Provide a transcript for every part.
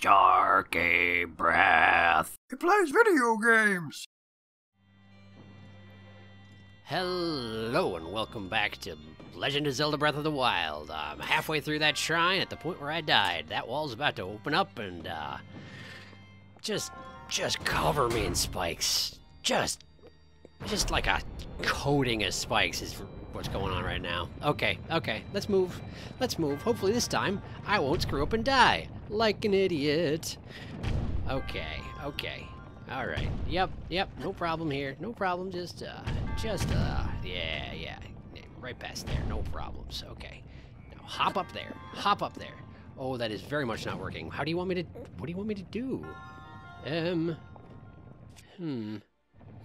SharkyBreath. He plays video games. Hello and welcome back to Legend of Zelda Breath of the Wild. I'm halfway through that shrine at the point where I died. That wall's about to open up and uh just just cover me in spikes. Just just like a coating of spikes is what's going on right now. Okay, okay, let's move. Let's move. Hopefully this time I won't screw up and die like an idiot. Okay, okay. All right. Yep, yep. No problem here. No problem. Just, uh, just, uh, yeah, yeah. Right past there. No problems. Okay. Now hop up there. Hop up there. Oh, that is very much not working. How do you want me to? What do you want me to do? Um. Hmm.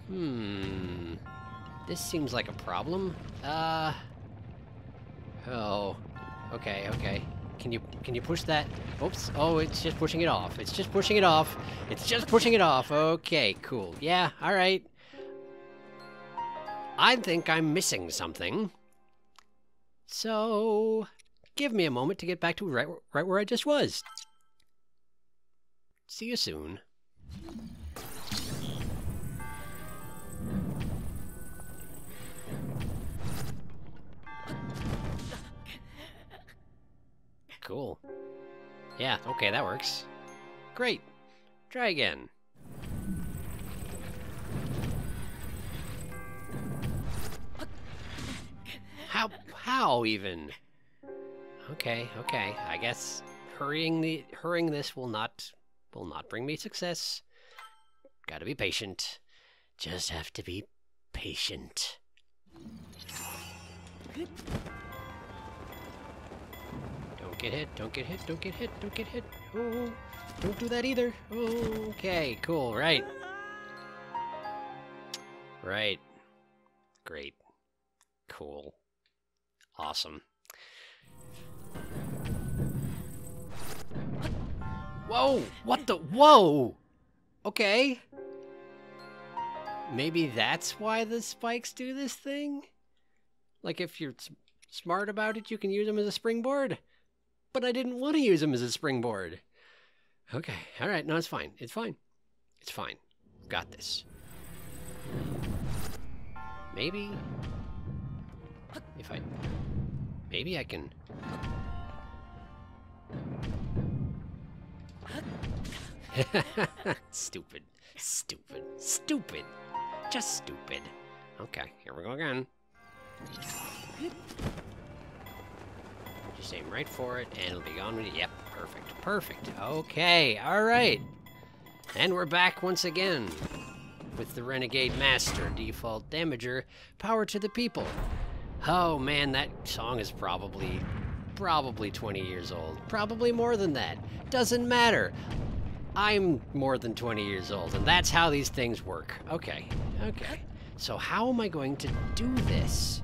Hmm. This seems like a problem. Uh. Oh. Okay. Okay. Can you can you push that? Oops. Oh, it's just pushing it off. It's just pushing it off. It's just pushing it off. Okay, cool. Yeah, all right. I think I'm missing something. So, give me a moment to get back to right, right where I just was. See you soon. Cool. Yeah, okay, that works. Great. Try again. How how even? Okay, okay. I guess hurrying the hurrying this will not will not bring me success. Got to be patient. Just have to be patient. Don't get hit, don't get hit, don't get hit, don't get hit. Oh, don't do that either. Okay, cool, right. Right. Great. Cool. Awesome. Whoa! What the? Whoa! Okay. Maybe that's why the spikes do this thing? Like, if you're smart about it, you can use them as a springboard? But I didn't want to use them as a springboard. Okay, alright, no, it's fine. It's fine. It's fine. Got this. Maybe. If I. Maybe I can. stupid. Stupid. Stupid. Just stupid. Okay, here we go again. Just aim right for it, and it'll be gone. Yep, perfect. Perfect. Okay, alright. And we're back once again with the Renegade Master, default damager, power to the people. Oh man, that song is probably, probably 20 years old. Probably more than that. Doesn't matter. I'm more than 20 years old, and that's how these things work. Okay, okay. So how am I going to do this?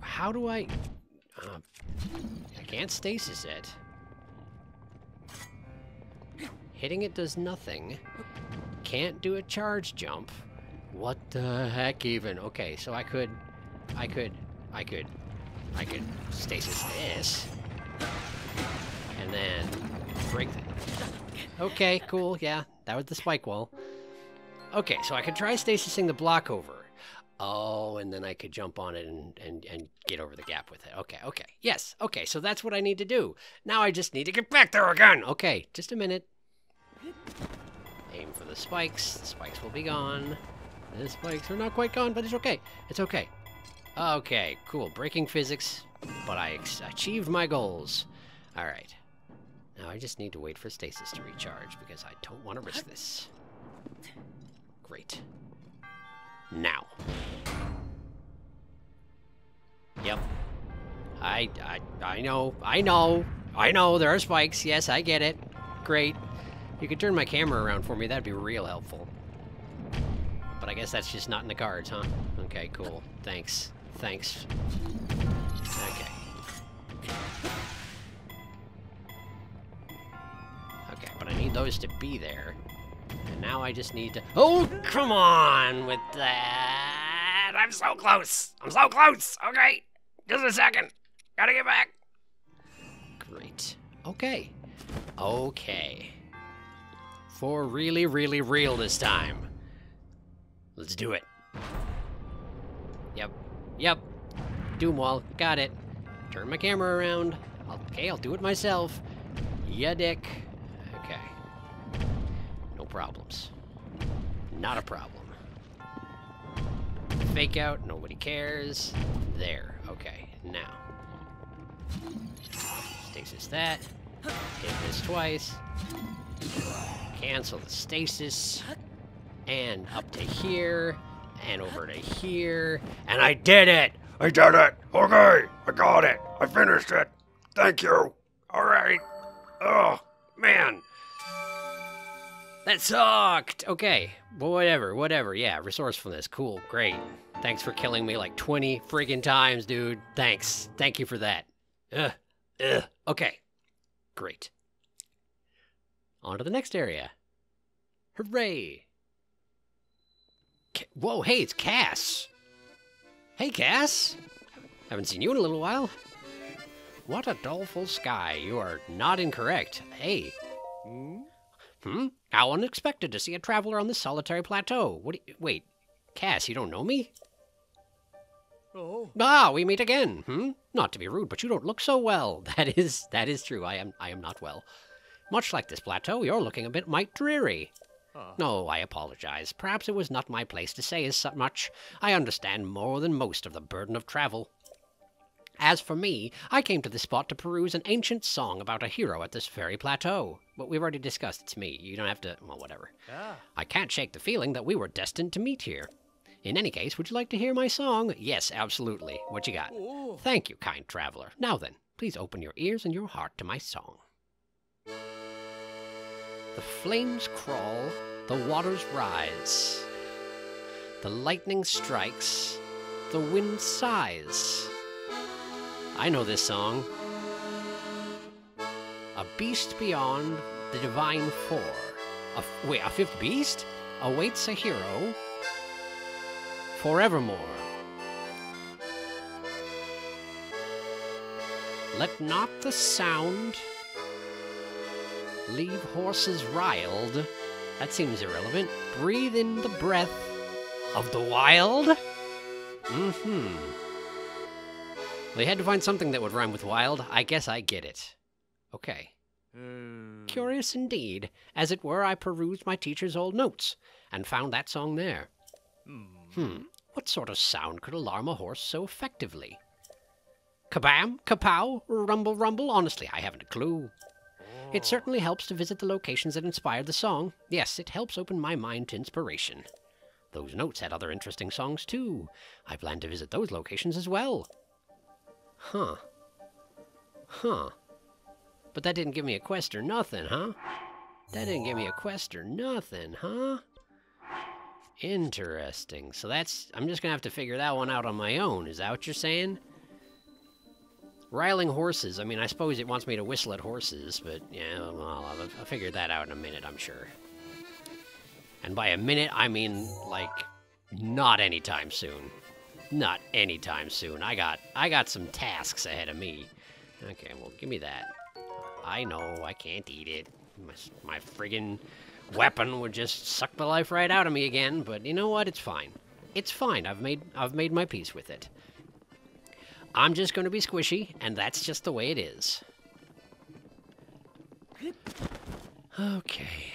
How do I... Uh, I can't stasis it. Hitting it does nothing. Can't do a charge jump. What the heck even? Okay, so I could... I could... I could... I could stasis this. And then break that. Okay, cool, yeah. That was the spike wall. Okay, so I could try stasising the block over. Oh, and then I could jump on it and, and, and get over the gap with it. Okay, okay. Yes, okay, so that's what I need to do. Now I just need to get back there again. Okay, just a minute. Aim for the spikes. The spikes will be gone. The spikes are not quite gone, but it's okay. It's okay. Okay, cool. Breaking physics, but I achieved my goals. All right. Now I just need to wait for stasis to recharge because I don't want to risk this. Great. Now. Yep. I, I, I know, I know, I know, there are spikes. Yes, I get it. Great. You could turn my camera around for me, that'd be real helpful. But I guess that's just not in the cards, huh? Okay, cool. Thanks. Thanks. Okay. Okay, but I need those to be there. And now I just need to... Oh, come on with that! I'm so close! I'm so close! Okay, just a second. Gotta get back. Great. Okay. Okay. For really, really real this time. Let's do it. Yep. Yep. Doomwall. Got it. Turn my camera around. Okay, I'll do it myself. Yeah, dick. Problems. Not a problem. Fake out, nobody cares. There. Okay, now. Stasis that. Hit this twice. Cancel the stasis. And up to here. And over to here. And I did it! I did it. Okay, I got it. I finished it. Thank you. All right. Oh, Man. That sucked! Okay, well, whatever, whatever. Yeah, resourcefulness. Cool, great. Thanks for killing me like 20 friggin' times, dude. Thanks. Thank you for that. Ugh. Ugh. Okay. Great. On to the next area. Hooray! Whoa, hey, it's Cass! Hey, Cass! Haven't seen you in a little while. What a doleful sky. You are not incorrect. Hey. Hmm? How unexpected to see a traveler on this solitary plateau. What you, wait, Cass, you don't know me? Oh. Ah, we meet again. Hmm? Not to be rude, but you don't look so well. That is that is true. I am I am not well. Much like this plateau, you're looking a bit might dreary. Huh. No, I apologize. Perhaps it was not my place to say as so much. I understand more than most of the burden of travel. As for me, I came to this spot to peruse an ancient song about a hero at this very plateau. But we've already discussed it's me. You don't have to. Well, whatever. Yeah. I can't shake the feeling that we were destined to meet here. In any case, would you like to hear my song? Yes, absolutely. What you got? Oh. Thank you, kind traveler. Now then, please open your ears and your heart to my song. The flames crawl, the waters rise. The lightning strikes, the wind sighs. I know this song. A beast beyond the divine four. A, wait, a fifth beast awaits a hero forevermore. Let not the sound leave horses riled. That seems irrelevant. Breathe in the breath of the wild. Mm-hmm. They had to find something that would rhyme with wild. I guess I get it. Okay. Hmm. Curious indeed. As it were, I perused my teacher's old notes and found that song there. Hmm. Hmm. What sort of sound could alarm a horse so effectively? Kabam, kapow, rumble, rumble. Honestly, I haven't a clue. It certainly helps to visit the locations that inspired the song. Yes, it helps open my mind to inspiration. Those notes had other interesting songs too. I plan to visit those locations as well. Huh. Huh. But that didn't give me a quest or nothing, huh? That didn't give me a quest or nothing, huh? Interesting. So that's. I'm just gonna have to figure that one out on my own. Is that what you're saying? Riling horses. I mean, I suppose it wants me to whistle at horses, but yeah, well, I'll, I'll figure that out in a minute, I'm sure. And by a minute, I mean like not anytime soon. Not anytime soon. I got I got some tasks ahead of me. Okay, well, give me that. I know I can't eat it. My, my friggin' weapon would just suck the life right out of me again. But you know what? It's fine. It's fine. I've made I've made my peace with it. I'm just going to be squishy, and that's just the way it is. Okay.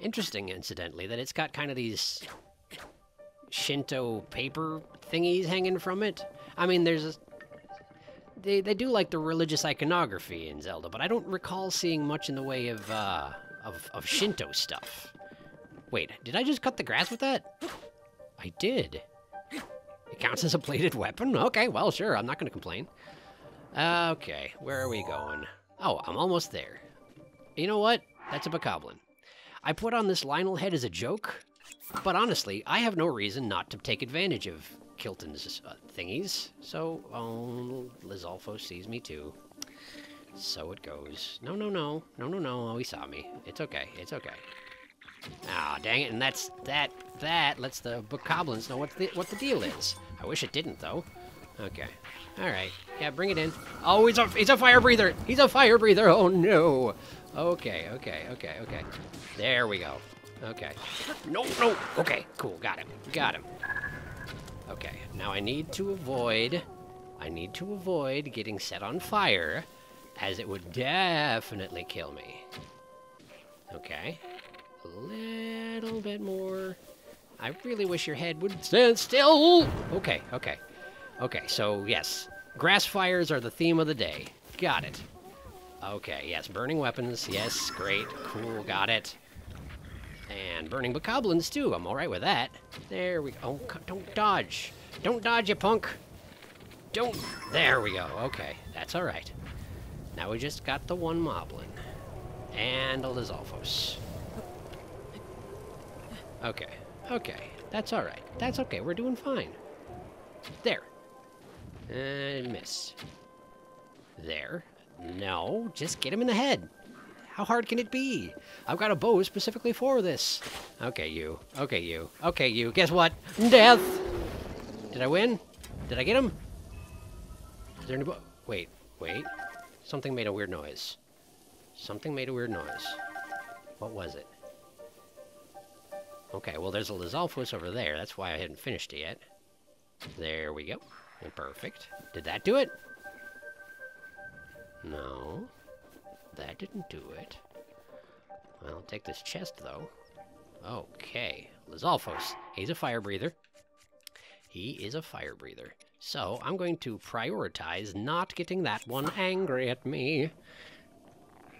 Interesting, incidentally, that it's got kind of these Shinto paper thingies hanging from it. I mean, there's they they do like the religious iconography in Zelda, but I don't recall seeing much in the way of uh of of Shinto stuff. Wait, did I just cut the grass with that? I did. It counts as a bladed weapon? Okay, well, sure, I'm not to complain. Okay, where are we going? Oh, I'm almost there. You know what? That's a bokoblin. I put on this Lynel head as a joke, but honestly, I have no reason not to take advantage of Kilton's uh, thingies. So, oh, Lizalfos sees me too. So it goes. No, no, no. No, no, no. Oh, he saw me. It's okay. It's okay. Ah, dang it. And that's that. That lets the book bokoblins know what the, what the deal is. I wish it didn't, though. Okay. All right. Yeah, bring it in. Oh, he's a he's a fire breather. He's a fire breather. Oh no. Okay. Okay. Okay. Okay. There we go. Okay. No. No. Okay. Cool. Got him. Got him. Okay. Now I need to avoid. I need to avoid getting set on fire, as it would definitely kill me. Okay. A little bit more. I really wish your head would stand still. Okay, okay. Okay, so yes, grass fires are the theme of the day. Got it. Okay, yes, burning weapons. Yes, great. Cool, got it. And burning bokoblins, too. I'm all right with that. There we go. Oh, don't dodge. Don't dodge, you punk. Don't. There we go. Okay, that's all right. Now we just got the one moblin. And a Lizalfos. Okay, okay. That's all right. That's okay. We're doing fine. There. And miss. There. No, just get him in the head. How hard can it be? I've got a bow specifically for this. Okay, you. Okay, you. Okay, you. Guess what? Death! Did I win? Did I get him? Is there any bo- Wait, wait. Something made a weird noise. Something made a weird noise. What was it? Okay, well, there's a Lizalfos over there. That's why I hadn't finished it yet. There we go. Perfect. Did that do it? No. That didn't do it. I'll take this chest, though. Okay. Lizalfos. He's a fire breather. He is a fire breather. So, I'm going to prioritize not getting that one angry at me.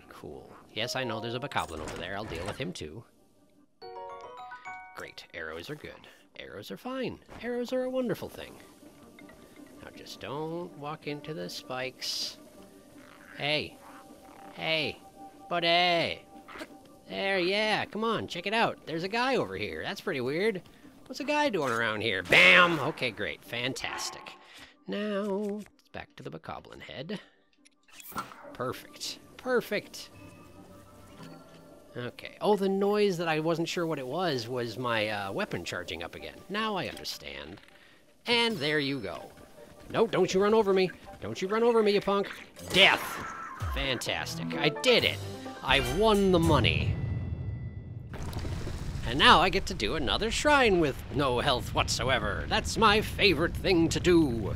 Cool. Yes, I know there's a bokoblin over there. I'll deal with him, too. Great. Arrows are good. Arrows are fine. Arrows are a wonderful thing. Now just don't walk into the spikes. Hey. Hey. Buddy. There, yeah. Come on, check it out. There's a guy over here. That's pretty weird. What's a guy doing around here? Bam! Okay, great. Fantastic. Now, back to the bokoblin head. Perfect. Perfect. Okay. Oh, the noise that I wasn't sure what it was was my uh, weapon charging up again. Now I understand. And there you go. No, don't you run over me. Don't you run over me, you punk. Death. Fantastic. I did it. I've won the money. And now I get to do another shrine with no health whatsoever. That's my favorite thing to do.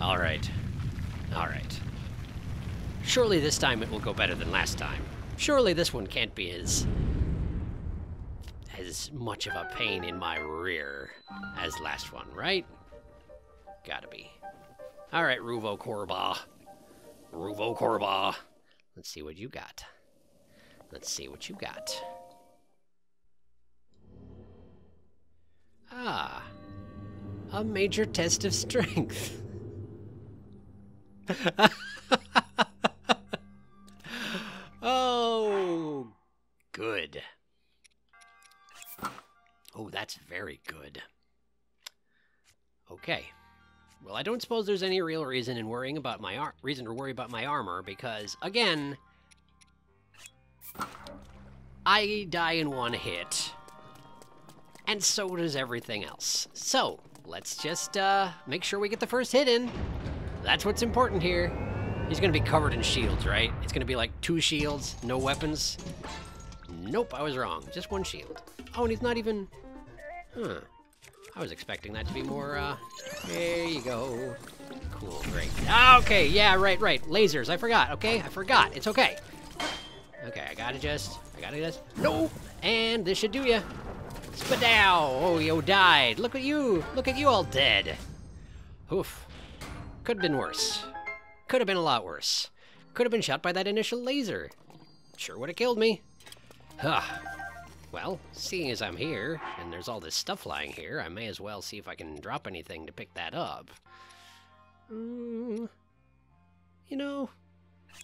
All right. All right. Surely this time it will go better than last time. Surely this one can't be as as much of a pain in my rear as last one, right? Gotta be. All right, Ruvo Korbah. Ruvo Korbah. Let's see what you got. Let's see what you got. Ah, a major test of strength. oh, good. Oh, that's very good. Okay. Well, I don't suppose there's any real reason in worrying about my ar- reason to worry about my armor because again, I die in one hit, and so does everything else. So let's just uh, make sure we get the first hit in. That's what's important here. He's gonna be covered in shields, right? It's gonna be like two shields, no weapons. Nope, I was wrong. Just one shield. Oh, and he's not even. Huh. I was expecting that to be more, uh. There you go. Cool, great. Ah, okay, yeah, right, right. Lasers, I forgot, okay? I forgot. It's okay. Okay, I gotta just. I gotta just. No! And this should do ya. Spadow! Oh, you died. Look at you. Look at you all dead. Oof. Could have been worse. Could have been a lot worse. Could have been shot by that initial laser. Sure would have killed me. Huh. Well, seeing as I'm here, and there's all this stuff lying here, I may as well see if I can drop anything to pick that up. Mm, you know,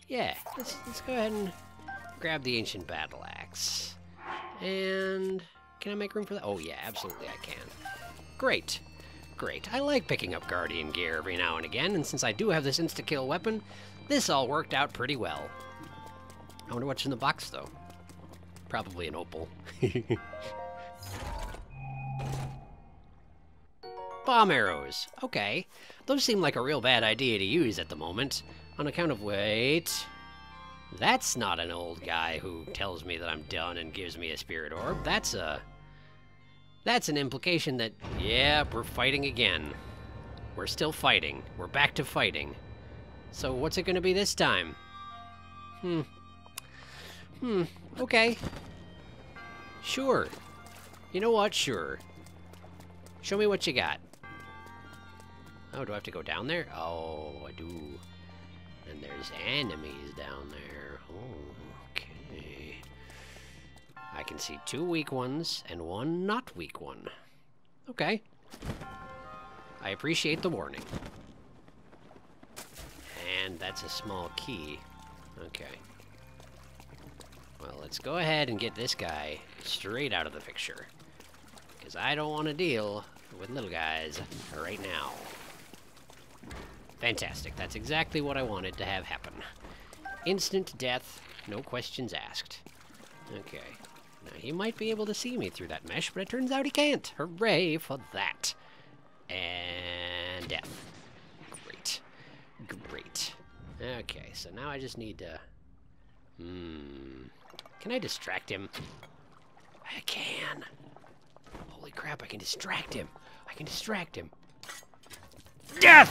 yeah, let's, let's go ahead and grab the ancient battle axe. And can I make room for that? Oh yeah, absolutely I can. Great. Great. I like picking up Guardian gear every now and again, and since I do have this insta-kill weapon, this all worked out pretty well. I wonder what's in the box, though. Probably an opal. Bomb arrows. Okay. Those seem like a real bad idea to use at the moment. On account of wait. That's not an old guy who tells me that I'm done and gives me a spirit orb. That's a. That's an implication that, yeah, we're fighting again. We're still fighting. We're back to fighting. So what's it gonna be this time? Hmm. Hmm. Okay. Sure. You know what? Sure. Show me what you got. Oh, do I have to go down there? Oh, I do. And there's enemies down there. Oh, okay. I can see two weak ones and one not weak one. Okay. I appreciate the warning. And that's a small key. Okay. Let's go ahead and get this guy straight out of the picture. Because I don't want to deal with little guys right now. Fantastic. That's exactly what I wanted to have happen. Instant death, no questions asked. Okay. Now, he might be able to see me through that mesh, but it turns out he can't. Hooray for that. And death. Great. Great. Okay, so now I just need to... Hmm... Can I distract him? I can. Holy crap, I can distract him. I can distract him. Death!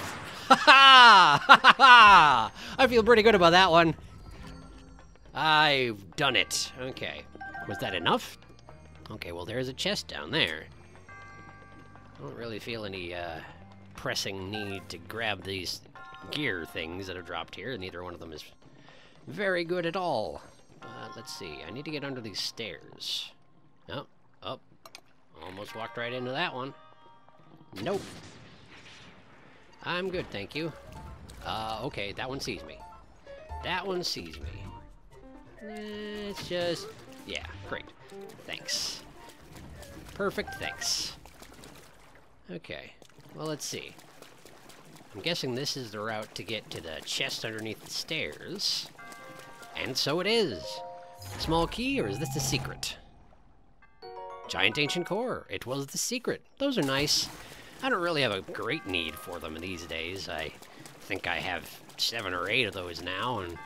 Ha ha! Ha ha! I feel pretty good about that one. I've done it. Okay. Was that enough? Okay, well, there's a chest down there. I don't really feel any uh, pressing need to grab these gear things that are dropped here. Neither one of them is very good at all. Uh, let's see. I need to get under these stairs. Oh, up. Almost walked right into that one. Nope. I'm good, thank you. Uh, okay, that one sees me. That one sees me. It's just... Yeah, great. Thanks. Perfect, thanks. Okay, well, let's see. I'm guessing this is the route to get to the chest underneath the stairs. And so it is. Small key, or is this the secret? Giant ancient core. It was the secret. Those are nice. I don't really have a great need for them these days. I think I have seven or eight of those now, and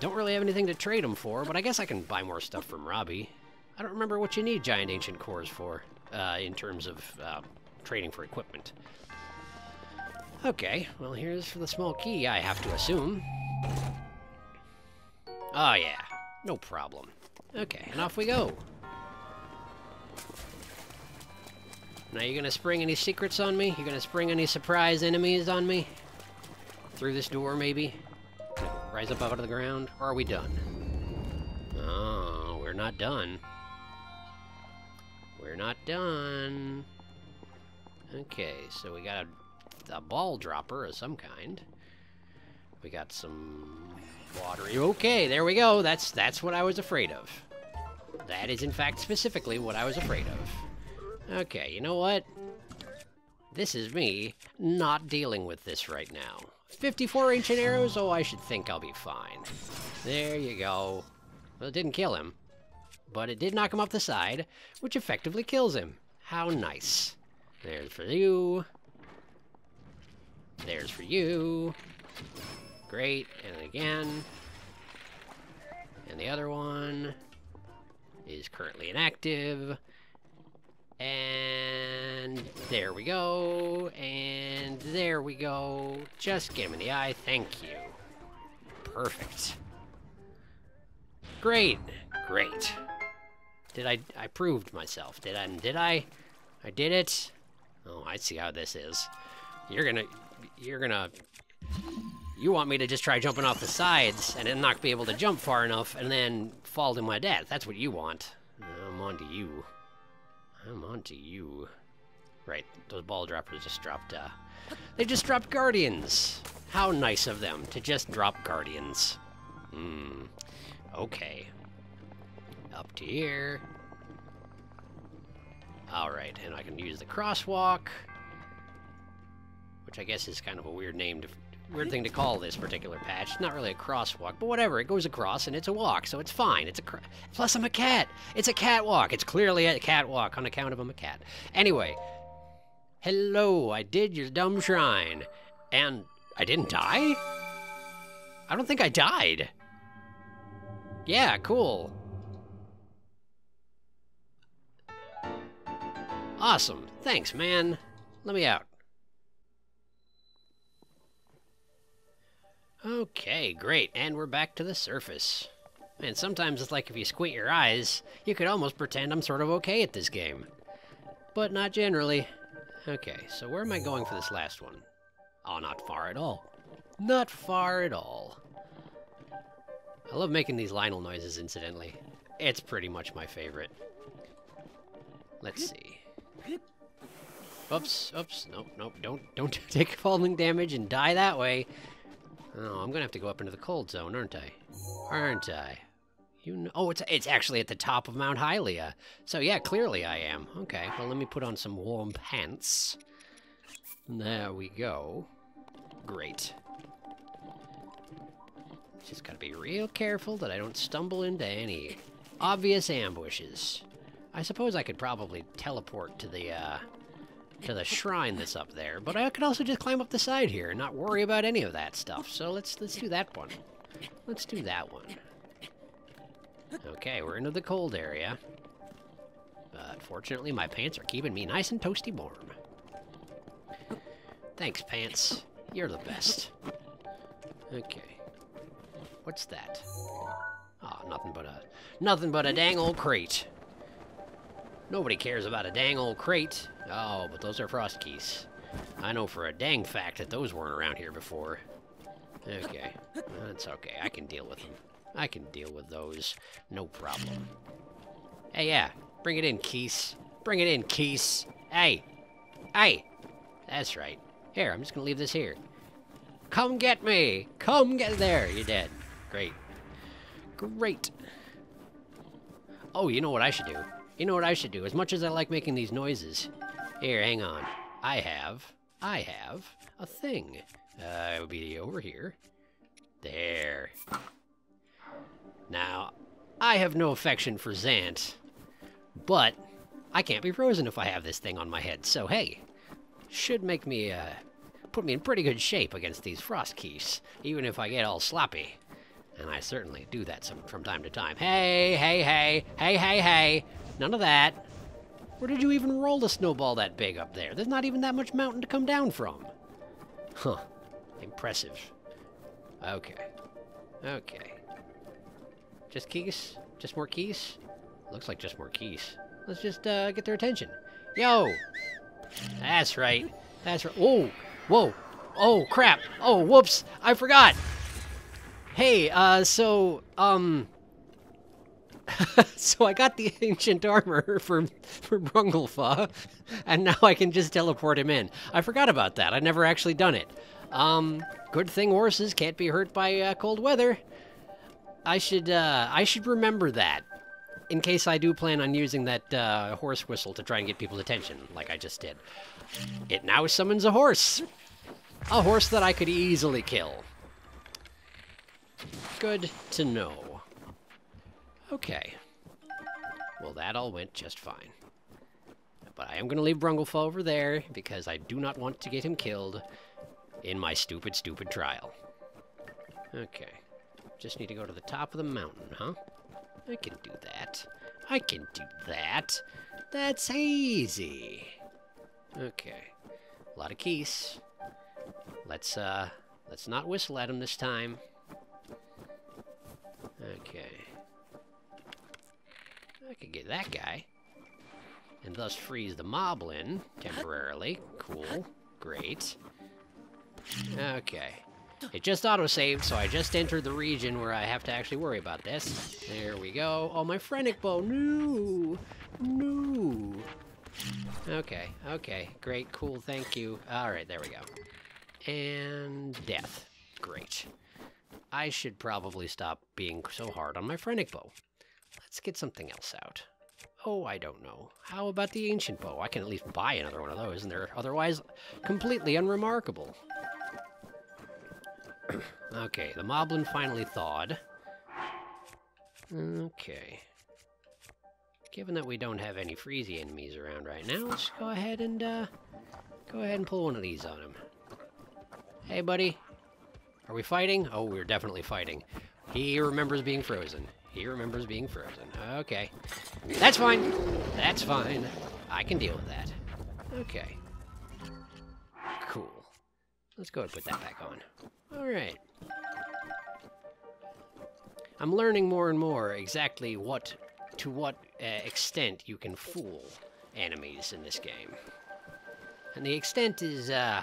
don't really have anything to trade them for, but I guess I can buy more stuff from Robbie. I don't remember what you need giant ancient cores for, uh, in terms of uh, trading for equipment. Okay, well here's for the small key, I have to assume. Oh yeah, no problem. Okay, and off we go. Now you gonna spring any secrets on me? You gonna spring any surprise enemies on me? Through this door, maybe? Rise up out of the ground? Or are we done? Oh, we're not done. We're not done. Okay, so we got a, a ball dropper of some kind. We got some watery. Okay, there we go. That's that's what I was afraid of. That is in fact specifically what I was afraid of. Okay, you know what? This is me not dealing with this right now. 54 ancient arrows? Oh, I should think I'll be fine. There you go. Well, it didn't kill him, but it did knock him off the side, which effectively kills him. How nice. There's for you. There's for you. Great, and again. And the other one is currently inactive. And there we go. And there we go. Just give in the eye. Thank you. Perfect. Great. Great. Did I I proved myself. Did I did I? I did it. Oh, I see how this is. You're gonna you're gonna you want me to just try jumping off the sides and then not be able to jump far enough and then fall to my death. That's what you want. I'm on to you. I'm on to you. Right, those ball droppers just dropped, uh... They just dropped Guardians! How nice of them to just drop Guardians. Hmm. Okay. Up to here. Alright, and I can use the crosswalk. Which I guess is kind of a weird name to... Weird thing to call this particular patch. It's not really a crosswalk, but whatever. It goes across and it's a walk, so it's fine. It's a plus I'm a cat. It's a catwalk. It's clearly a catwalk on account of I'm a cat. Anyway, Hello, I did your dumb shrine. And I didn't die? I don't think I died. Yeah, cool. Awesome. Thanks, man. Let me out. Okay, great. And we're back to the surface. And sometimes it's like if you squint your eyes, you could almost pretend I'm sort of okay at this game. But not generally. Okay, so where am I going for this last one? Oh, not far at all. Not far at all. I love making these Lynel noises, incidentally. It's pretty much my favorite. Let's see. Oops, oops, nope, nope, don't, don't take falling damage and die that way. Oh, I'm gonna have to go up into the cold zone, aren't I? Aren't I? You know, oh, it's it's actually at the top of Mount Hylia. So yeah, clearly I am. Okay, well let me put on some warm pants. There we go. Great. Just gotta be real careful that I don't stumble into any obvious ambushes. I suppose I could probably teleport to the uh, to the shrine that's up there, but I could also just climb up the side here and not worry about any of that stuff. So let's let's do that one. Let's do that one. Okay, we're into the cold area. But fortunately, my pants are keeping me nice and toasty warm. Thanks, pants. You're the best. Okay. What's that? Oh, nothing but a nothing but a dang old crate. Nobody cares about a dang old crate. Oh, but those are frost Keese. I know for a dang fact that those weren't around here before. Okay, that's okay. I can deal with them. I can deal with those. No problem. Hey, yeah. Bring it in, Keese. Bring it in, Keese. Hey. Hey. That's right. Here, I'm just gonna leave this here. Come get me! Come get there! You're dead. Great. Great. Oh, you know what I should do? You know what I should do? As much as I like making these noises. Here, hang on. I have... I have a thing. Uh, it would be over here. There. Now, I have no affection for Zant, but I can't be frozen if I have this thing on my head, so hey, should make me, uh, put me in pretty good shape against these frost Keese, even if I get all sloppy. And I certainly do that some, from time to time. Hey, hey, hey, hey, hey, hey, none of that. Where did you even roll the snowball that big up there? There's not even that much mountain to come down from. Huh, impressive. Okay, okay. Just Keese? Just more Keese? Looks like just more Keese. Let's just uh, get their attention. Yo! That's right. That's right. Whoa! Whoa! Oh, crap! Oh, whoops! I forgot! Hey, uh, so, um... so I got the ancient armor for for Brungelfa, and now I can just teleport him in. I forgot about that. I've never actually done it. Um, good thing horses can't be hurt by uh, cold weather. I should uh, I should remember that in case I do plan on using that uh, horse whistle to try and get people's attention, like I just did. It now summons a horse. A horse that I could easily kill. Good to know. Okay. Well, that all went just fine. But I am going to leave Brungelfa over there because I do not want to get him killed in my stupid, stupid trial. Okay. Just need to go to the top of the mountain, huh? I can do that. I can do that. That's easy. Okay. A lot of Keese. Let's, uh, let's not whistle at him this time. Okay. I could get that guy. And thus freeze the moblin temporarily. Cool. Great. Okay. It just auto-saved, so I just entered the region where I have to actually worry about this. There we go. Oh, my Phrenic Bow. No! No! Okay, okay. Great, cool, thank you. Alright, there we go. And death. Great. I should probably stop being so hard on my Phrenic Bow. Let's get something else out. Oh, I don't know. How about the Ancient Bow? I can at least buy another one of those, and they're otherwise completely unremarkable. okay, the Moblin finally thawed. Okay. Given that we don't have any freezy enemies around right now, let's go ahead and, uh, Go ahead and pull one of these on him. Hey, buddy. Are we fighting? Oh, we're definitely fighting. He remembers being frozen. He remembers being frozen. Okay. That's fine. That's fine. I can deal with that. Okay. Cool. Let's go and put that back on. All right. I'm learning more and more exactly what, to what uh, extent you can fool enemies in this game. And the extent is, uh,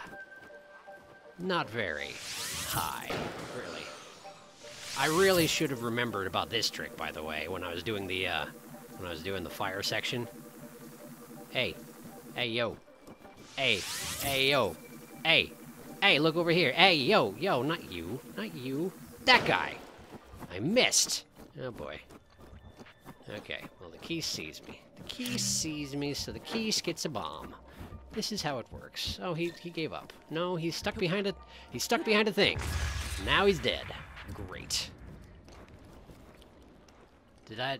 not very high, really. I really should have remembered about this trick, by the way, when I was doing the, uh, when I was doing the fire section. Hey, hey, yo, hey, hey, yo, hey, hey, look over here, hey, yo, yo, not you, not you, that guy. I missed. Oh boy. Okay, well the key sees me. The key sees me, so the key gets a bomb. This is how it works. Oh, he, he gave up. No, he's stuck behind a he's stuck behind a thing. Now he's dead. Great. Did that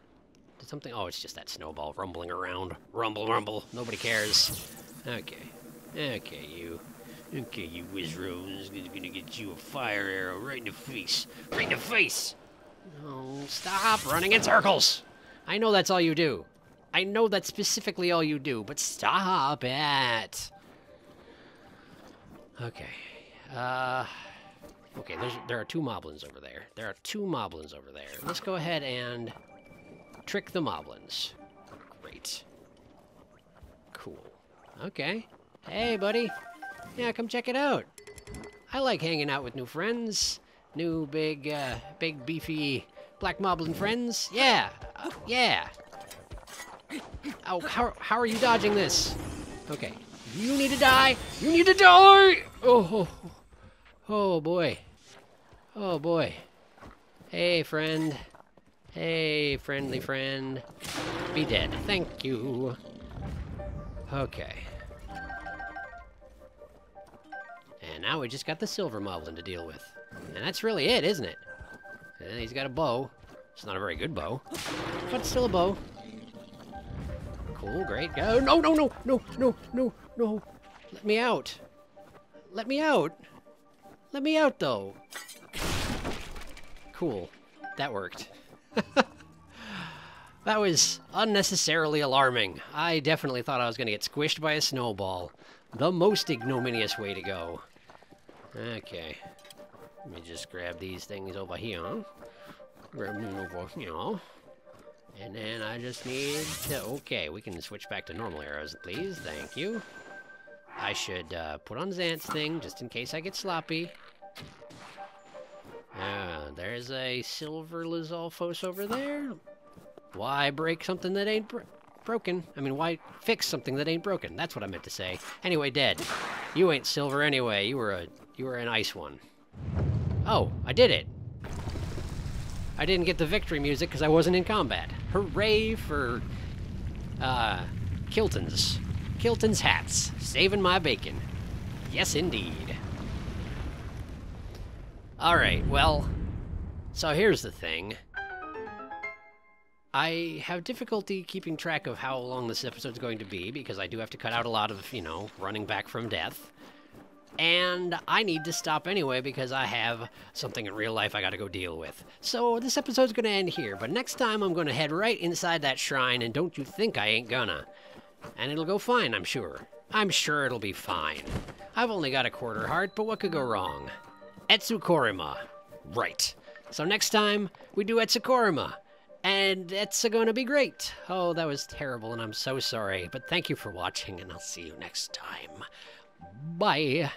did something oh it's just that snowball rumbling around. Rumble rumble. Nobody cares. Okay. Okay, you. Okay, you Wizzrobe. Gonna get you a fire arrow right in the face. Right in the face! No, stop running in circles! I know that's all you do. I know that's specifically all you do, but stop it! Okay. Uh... Okay, there are two moblins over there. There are two moblins over there. Let's go ahead and trick the moblins. Great. Cool. Okay. Hey, buddy. Yeah, come check it out. I like hanging out with new friends. New big, uh, big beefy black moblin friends. Yeah. Uh, yeah. Oh, how, how are you dodging this? Okay. You need to die. You need to die. Oh Oh, boy. Oh boy. Hey, friend. Hey, friendly friend. Be dead. Thank you. Okay. And now we just got the silver moblin to deal with. And that's really it, isn't it? And he's got a bow. It's not a very good bow, but still a bow. Cool, great. Go. No, no, no, no, no, no, no. Let me out. Let me out. Let me out, though. Cool. That worked. that was unnecessarily alarming. I definitely thought I was going to get squished by a snowball. The most ignominious way to go. Okay. Let me just grab these things over here. Grab them over here. And then I just need to... Okay, we can switch back to normal arrows, please. Thank you. I should uh, put on Zant's thing, just in case I get sloppy. Ah, there's a silver Lizalfos over there. Why break something that ain't bro broken? I mean, why fix something that ain't broken? That's what I meant to say. Anyway, dead. You ain't silver anyway. You were a you were an ice one. Oh, I did it. I didn't get the victory music because I wasn't in combat. Hooray for uh, Kilton's. Kilton's hats. Saving my bacon. Yes, indeed. Alright, well, so here's the thing. I have difficulty keeping track of how long this episode's going to be because I do have to cut out a lot of, you know, running back from death. And I need to stop anyway because I have something in real life I gotta go deal with. So this episode's gonna end here, but next time I'm gonna head right inside that shrine, and don't you think I ain't gonna. And it'll go fine, I'm sure. I'm sure it'll be fine. I've only got a quarter heart, but what could go wrong? Etsu Korima. Right. So next time, we do Etsu Korima. And it's gonna be great. Oh, that was terrible, and I'm so sorry. But thank you for watching, and I'll see you next time. Bye.